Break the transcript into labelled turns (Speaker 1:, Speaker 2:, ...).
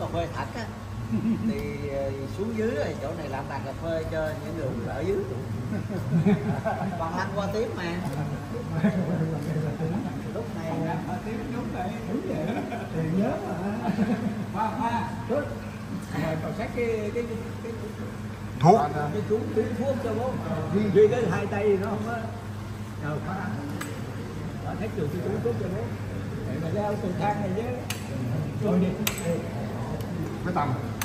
Speaker 1: cà phê thật á. Thì ờ, xuống dưới rồi chỗ này làm bàn cà phê cho những người ở dưới. Bằng lăng qua tiếp mà. Lúc này
Speaker 2: thì nhớ mà. Hoa hoa tốt mời cậu sách cái cái cái cái
Speaker 3: thuốc.
Speaker 2: Cái chú tí thuốc cho bố. Vì vì cái hai tay nó không có. Nào phá họ thách được cái chú thuốc cho bố. Để mà leo từ thang này chứ. Rồi đi 没打门。